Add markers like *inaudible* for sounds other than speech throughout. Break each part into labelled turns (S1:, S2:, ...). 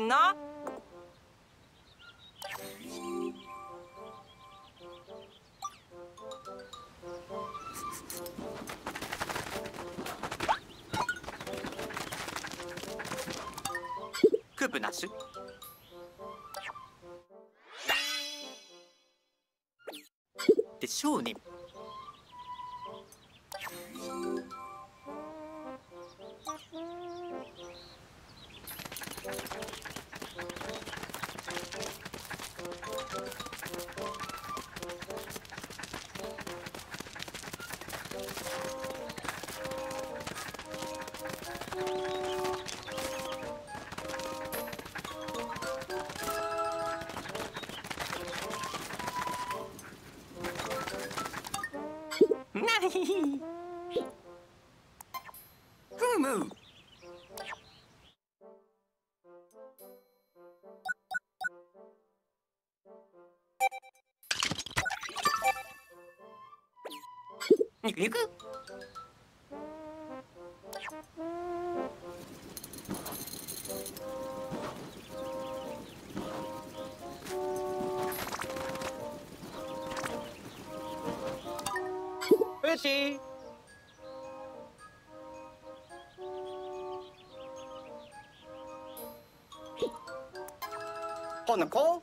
S1: クプナクープナスでしょうね
S2: *laughs*
S1: なに
S2: し。いほのこ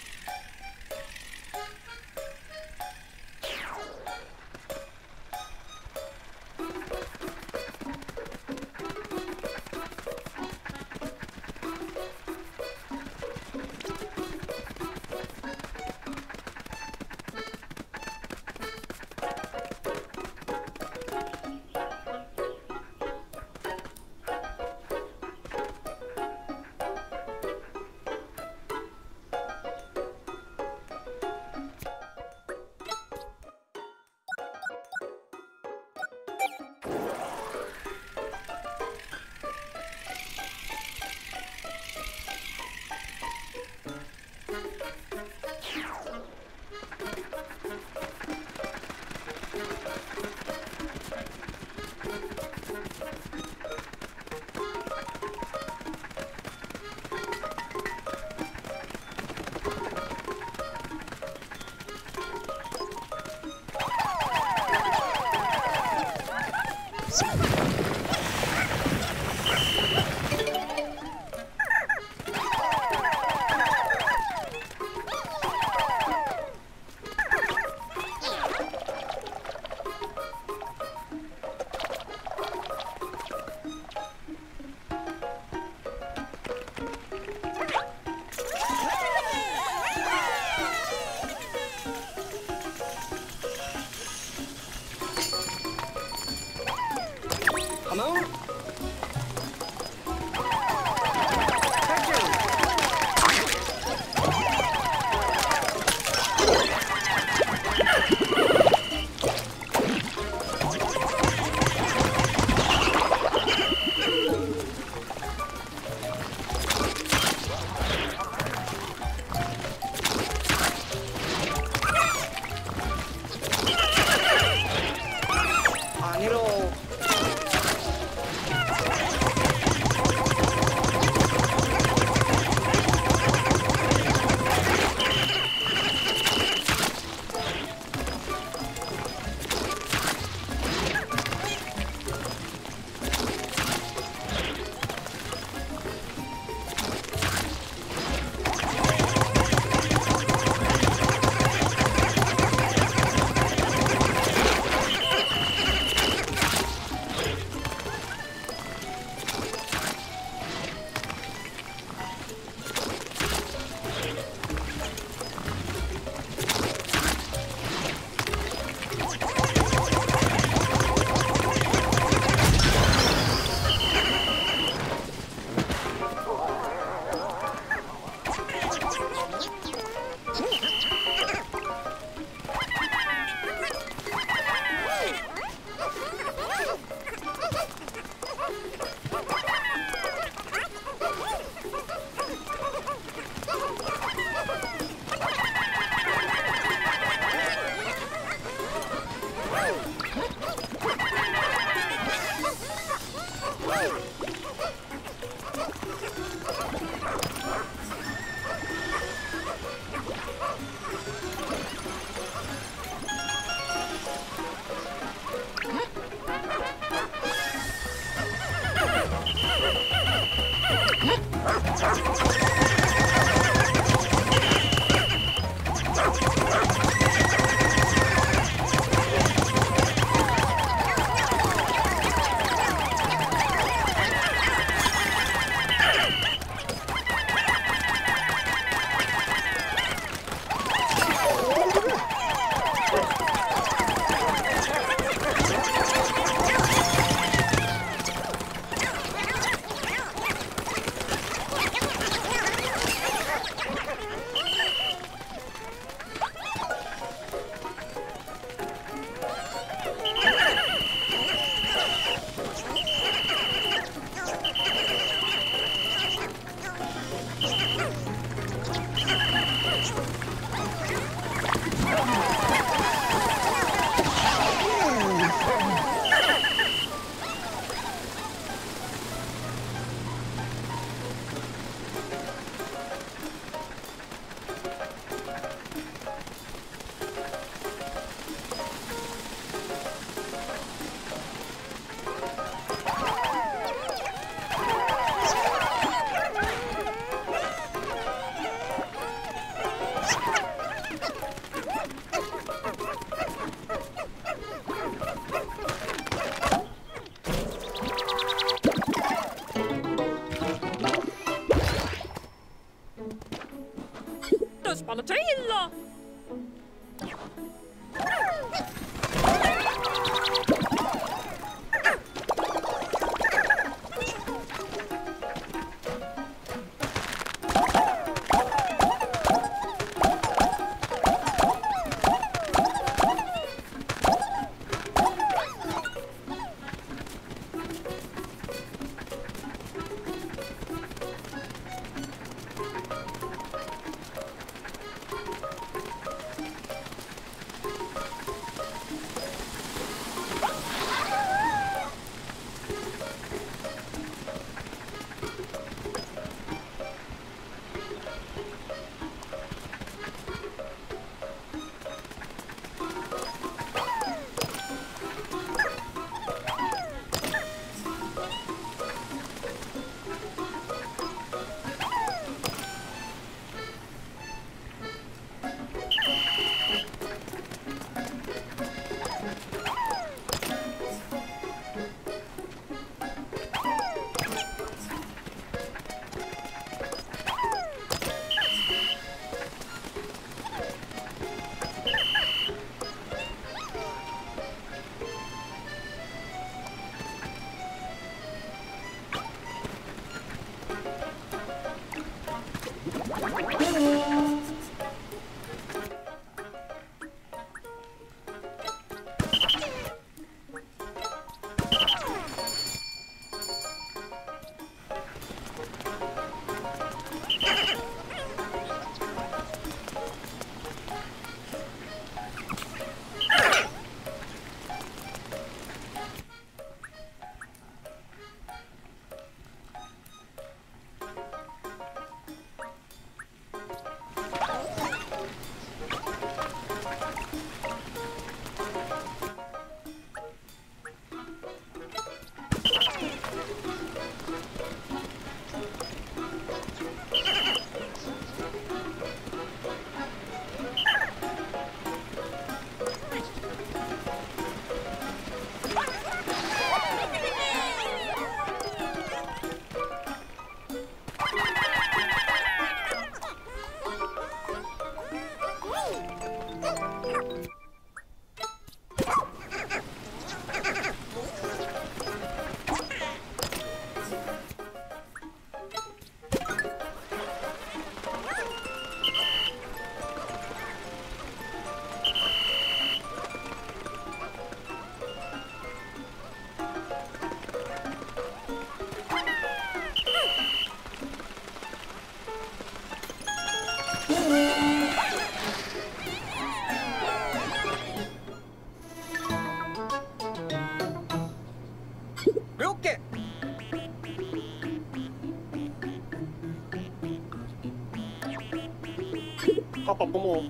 S3: Papa, como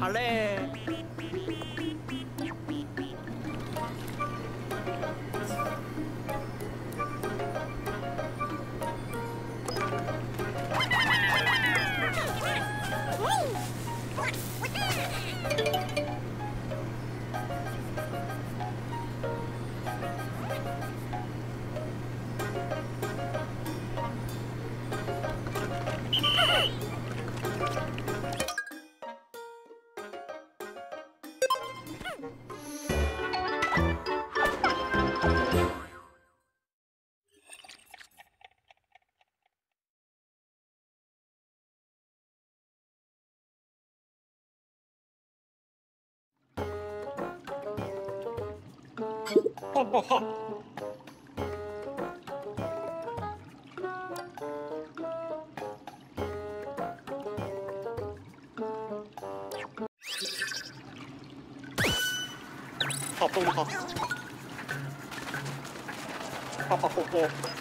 S2: 할래
S3: 晴れパパパパポン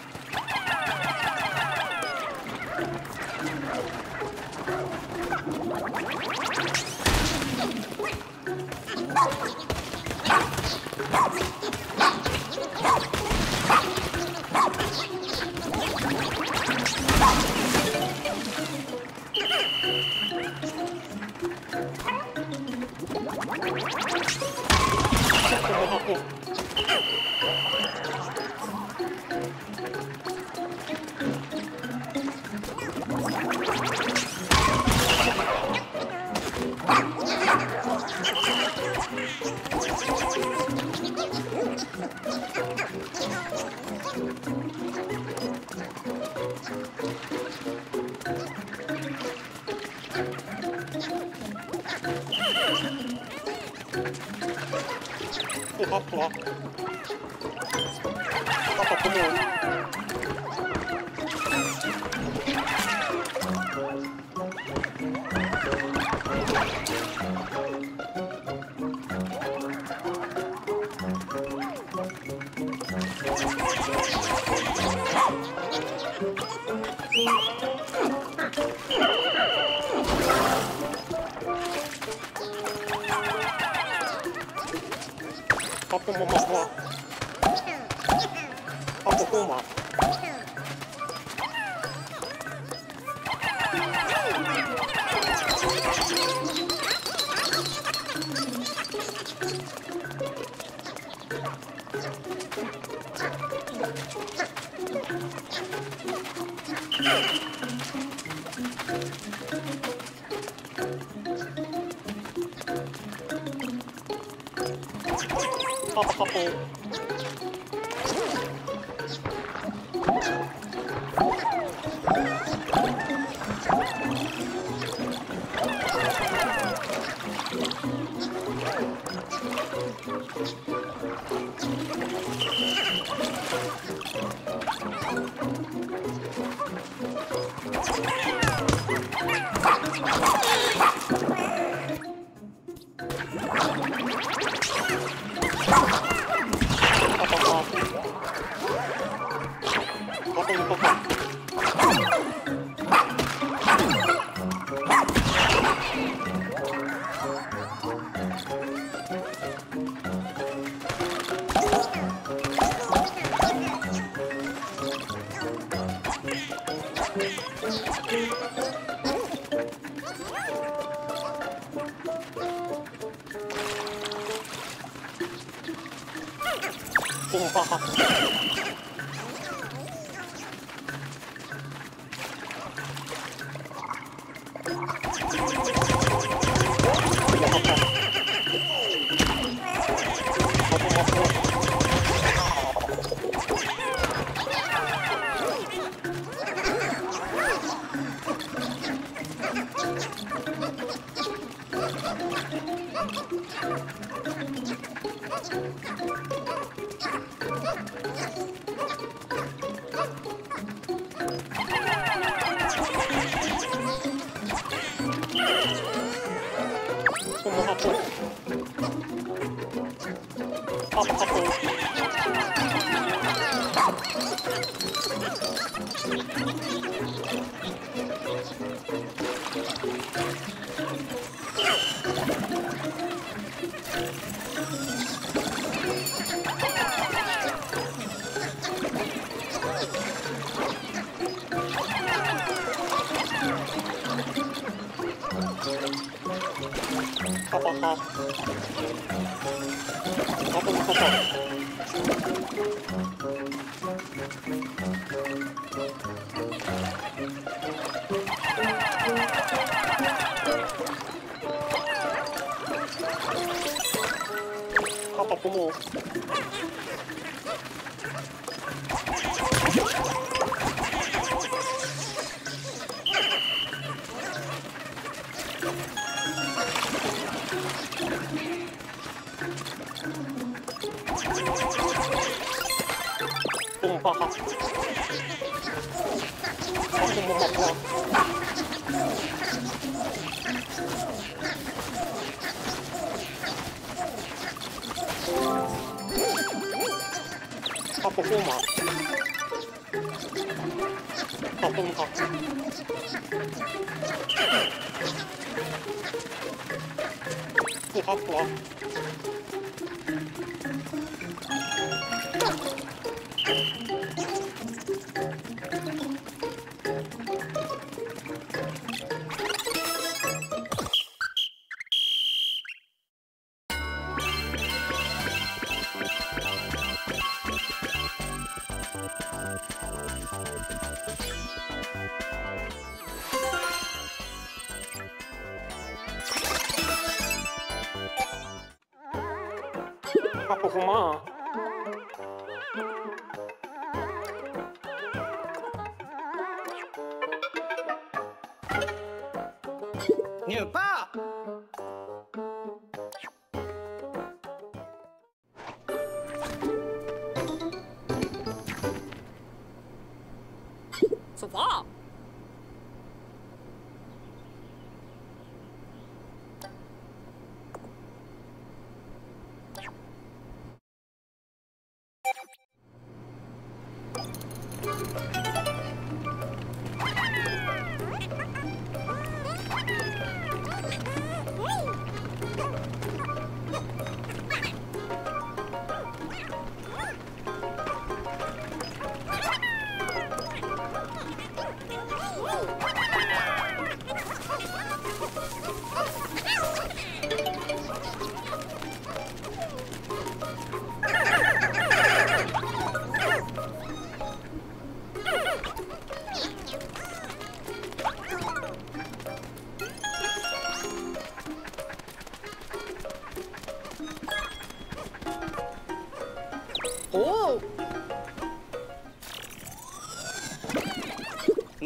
S3: 아빠 아빠 아빠 고마워 Wow. 不慌忙好不好不好不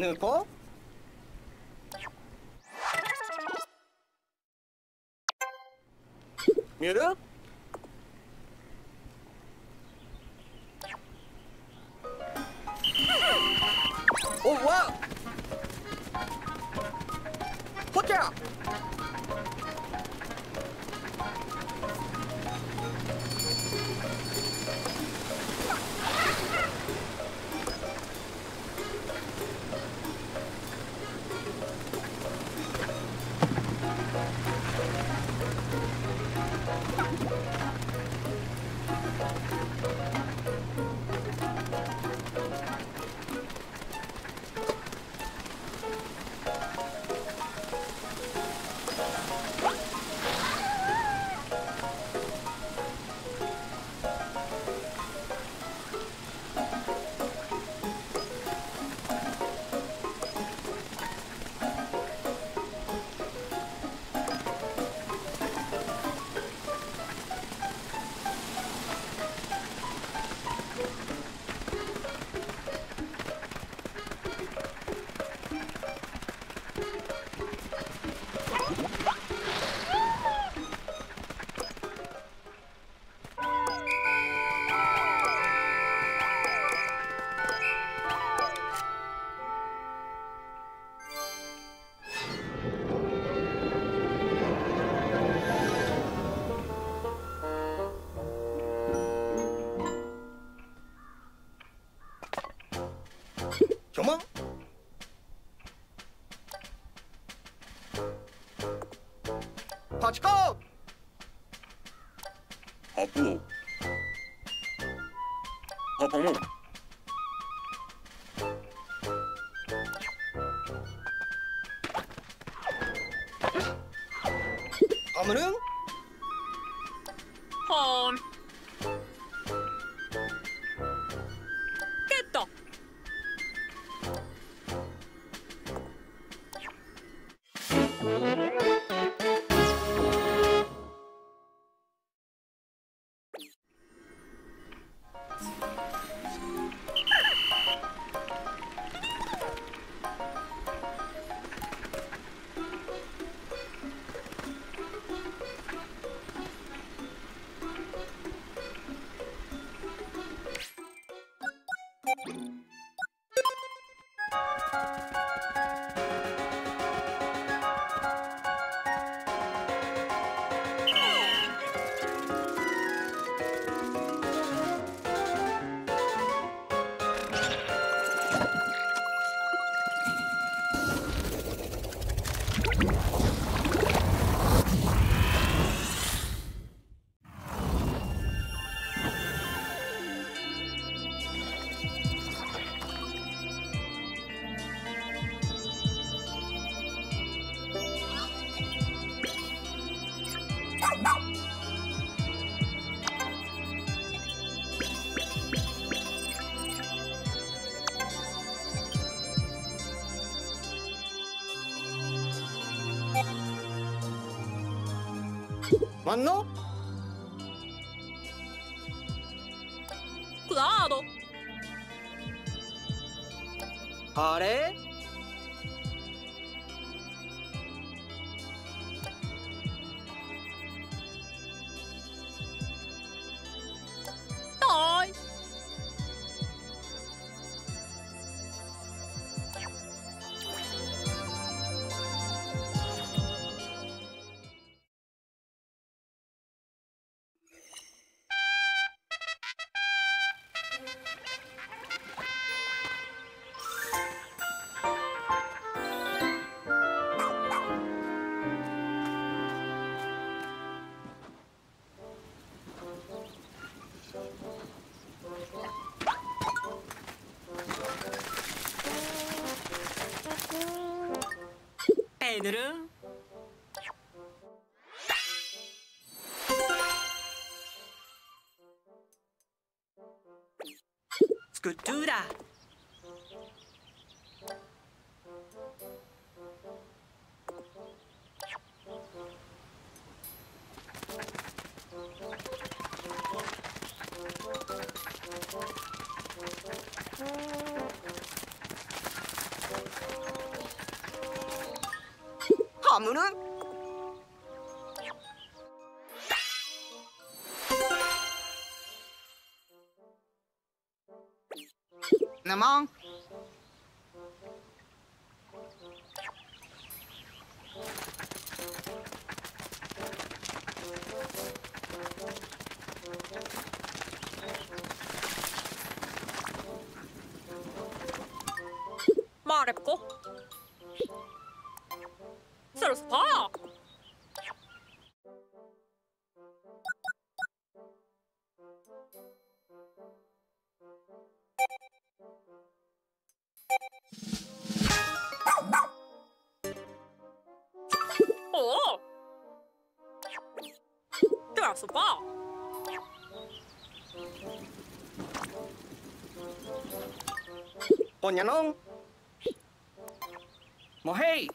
S2: ぬこ？みゅる Anladın?
S4: Home.
S2: Maintenant,
S1: Spider'ı. Skutura. Oh.
S2: phòng nữa nữa Nè Mon.
S4: Mon đẹp cúc
S2: niya nong. Mohey!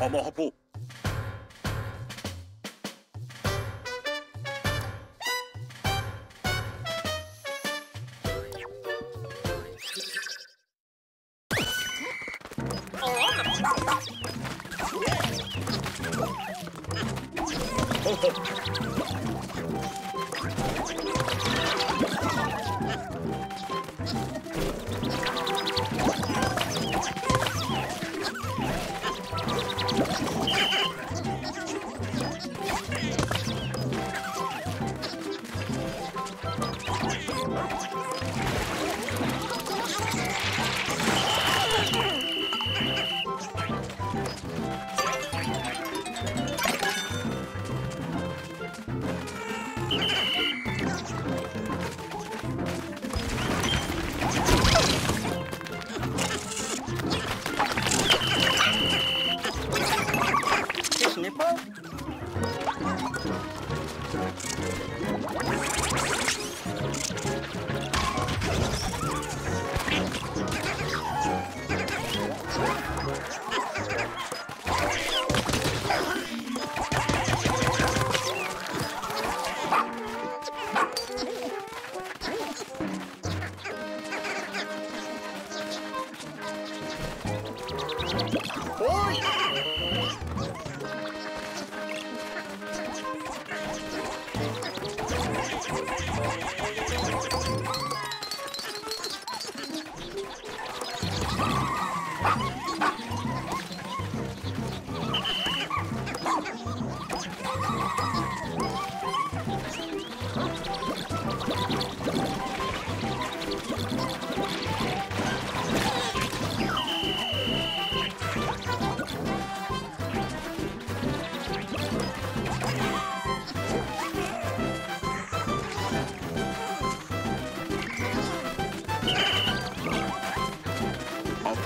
S5: Amor,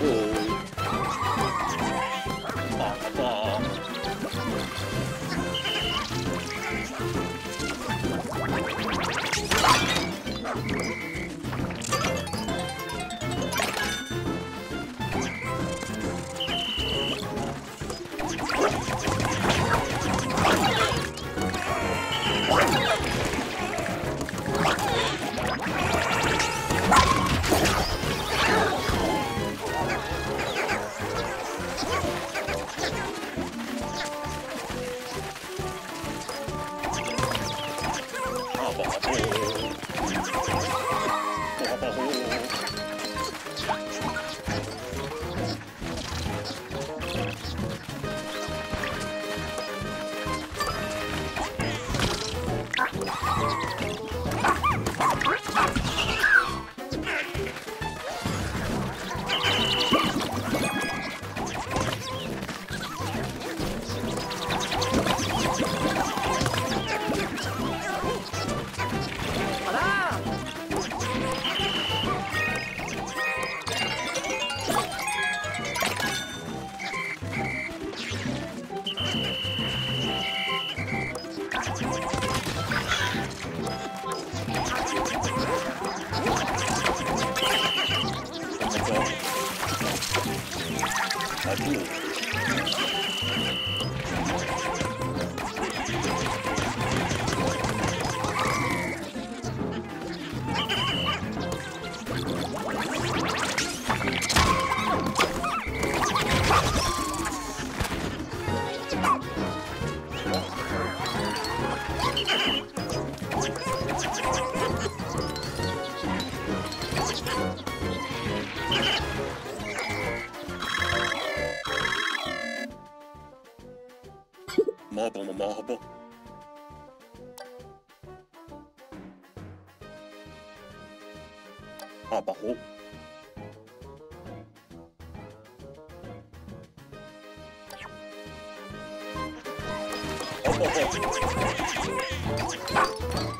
S5: cool. Marble, marble. Marble. Ah, oh, oh, oh. oh.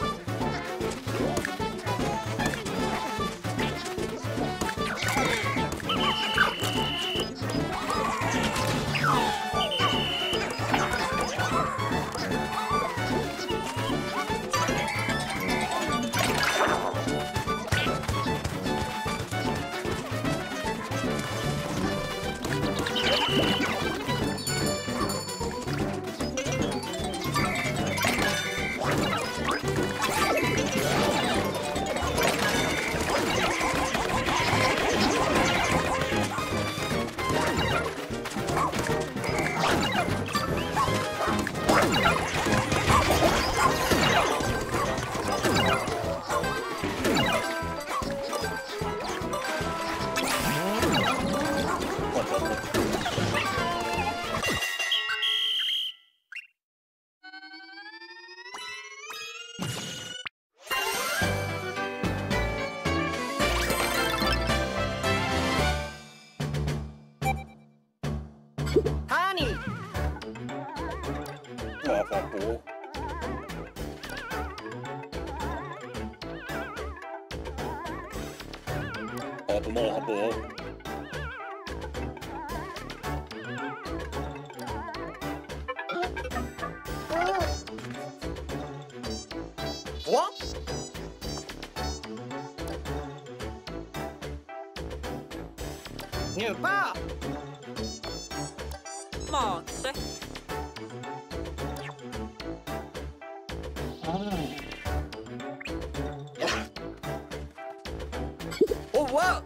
S2: Jupa!
S4: Mate.
S2: Oh, wow!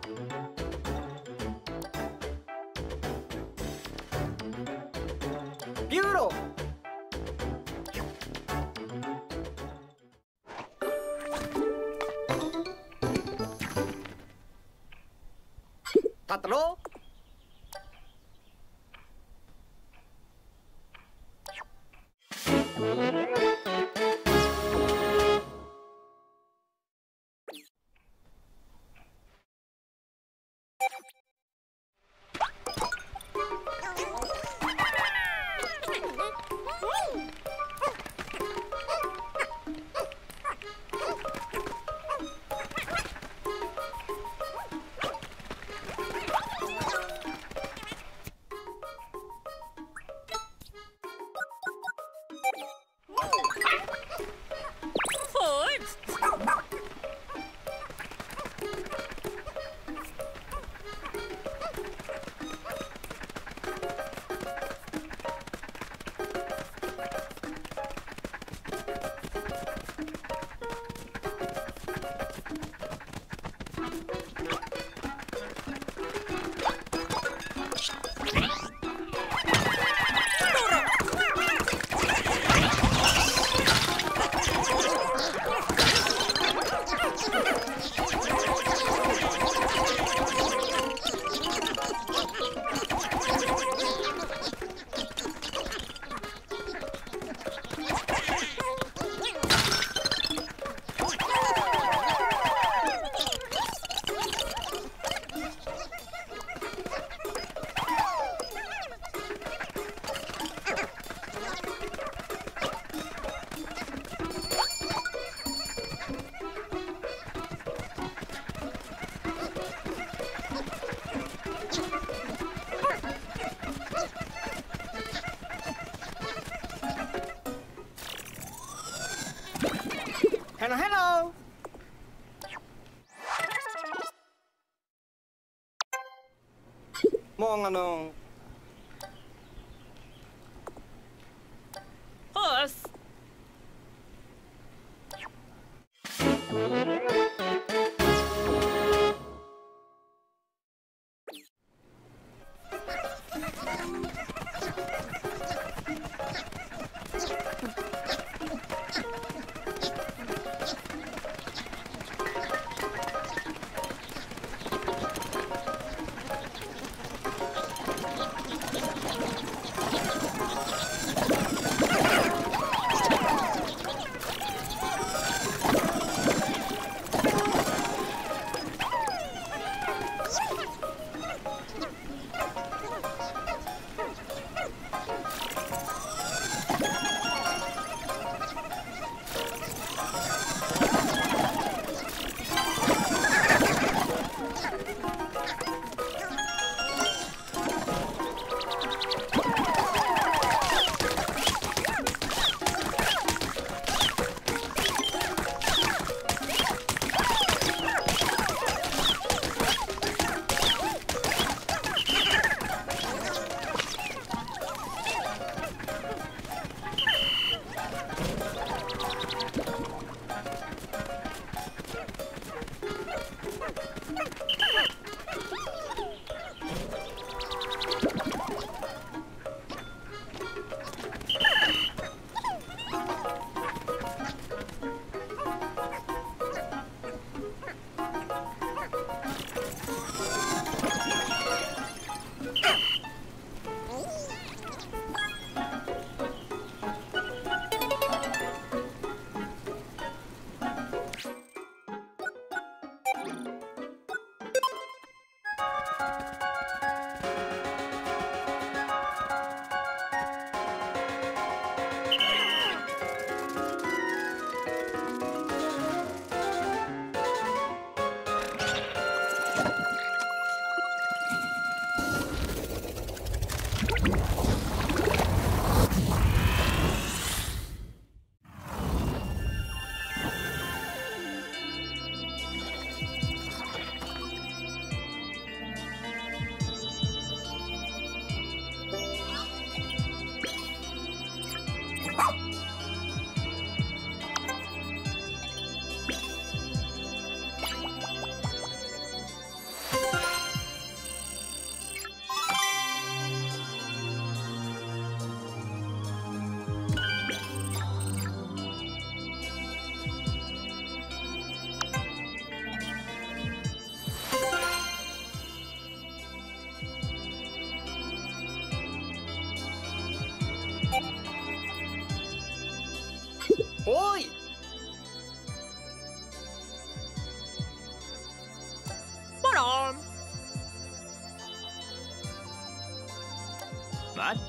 S2: Bureau! パトロ ang anong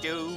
S2: do.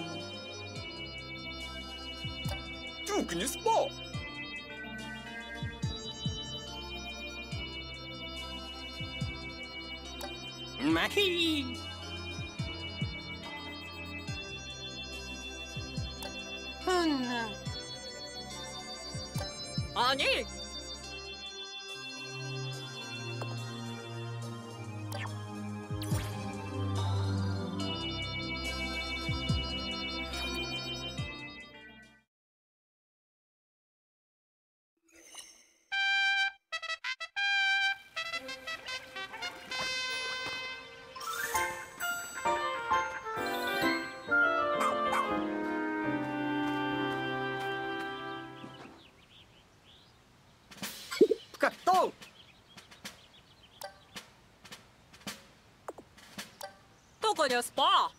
S4: your spa.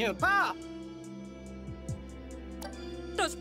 S2: new path.
S4: Dos!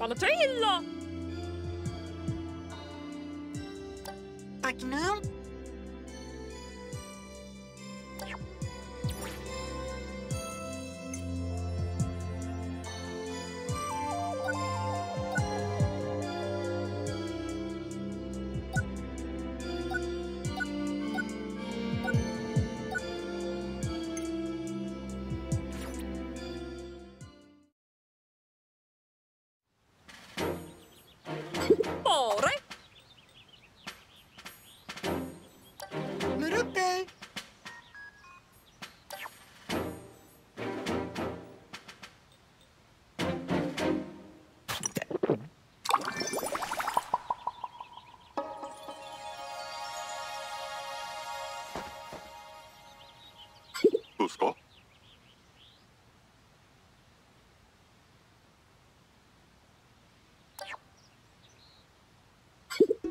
S5: ですか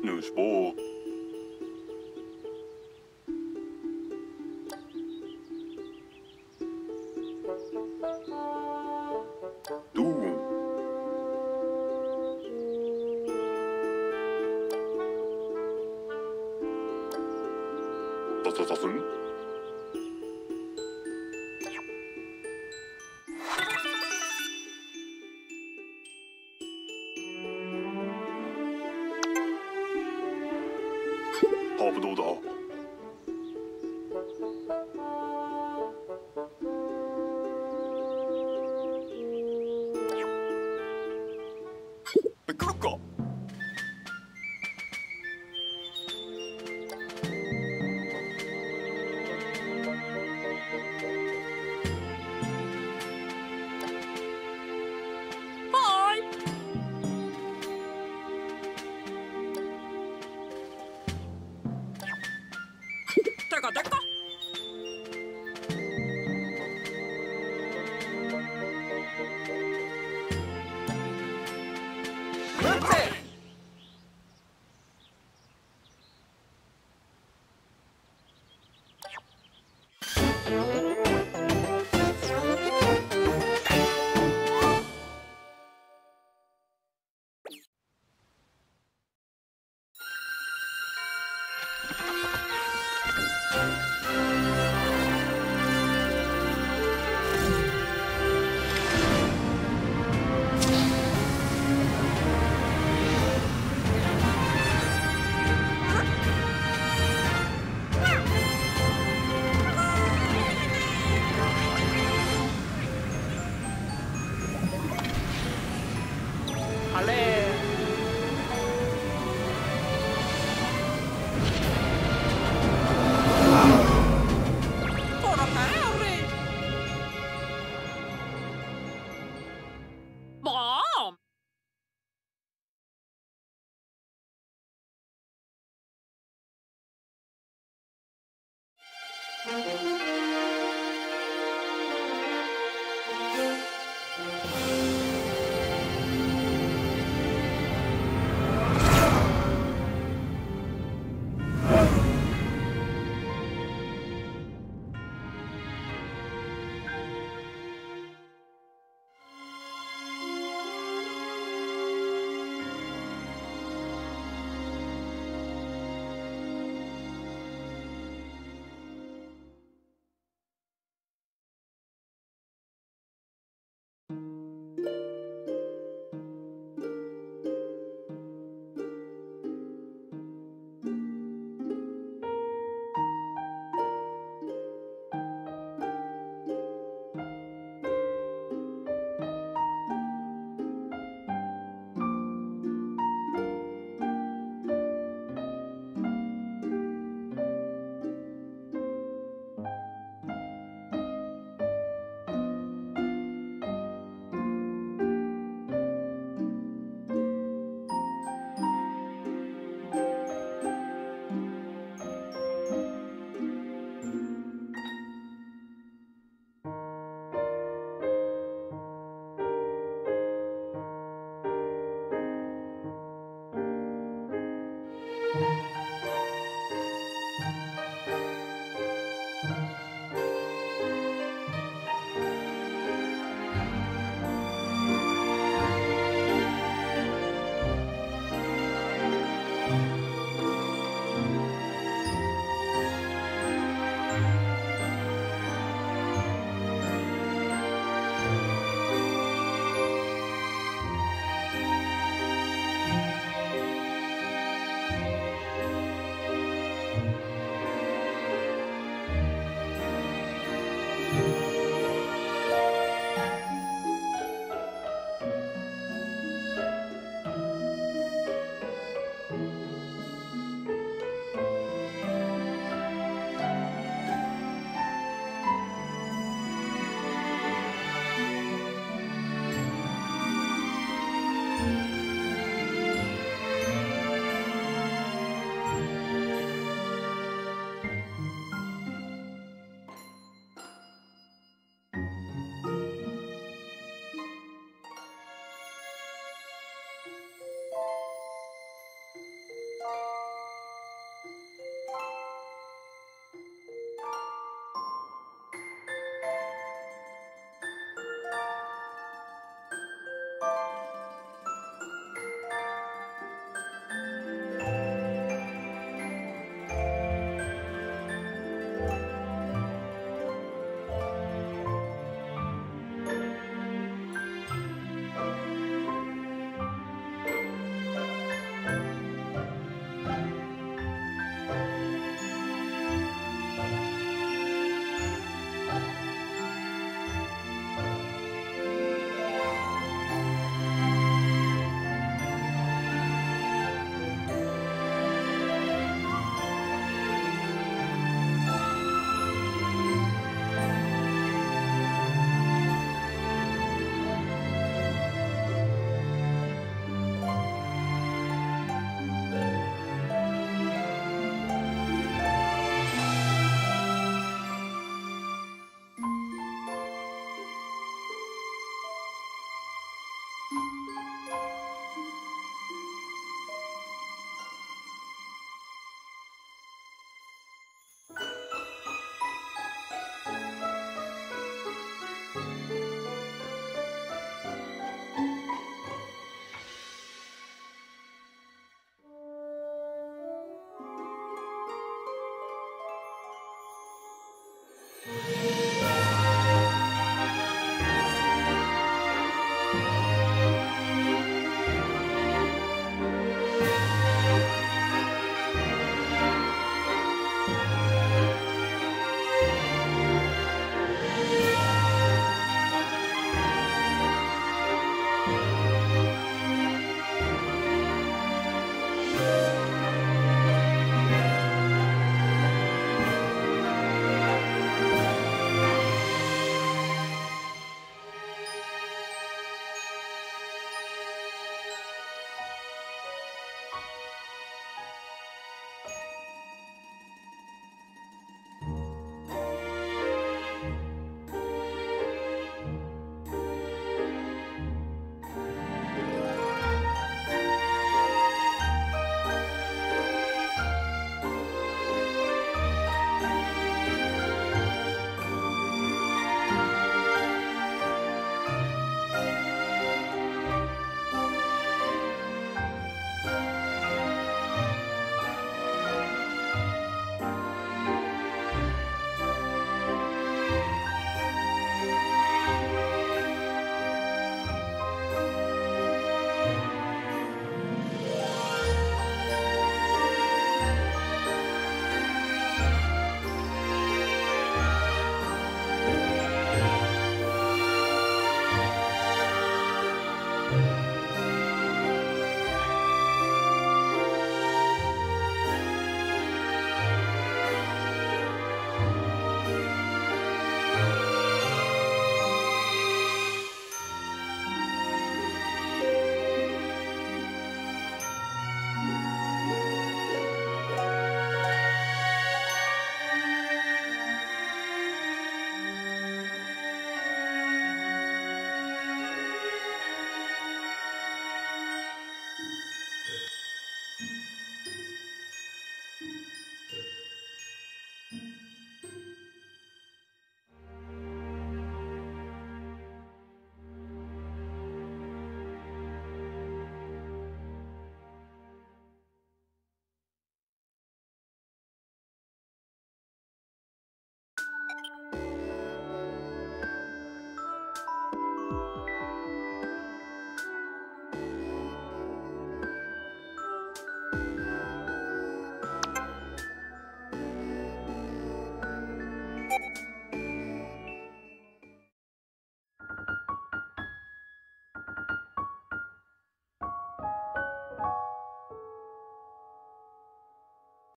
S5: ヌースポー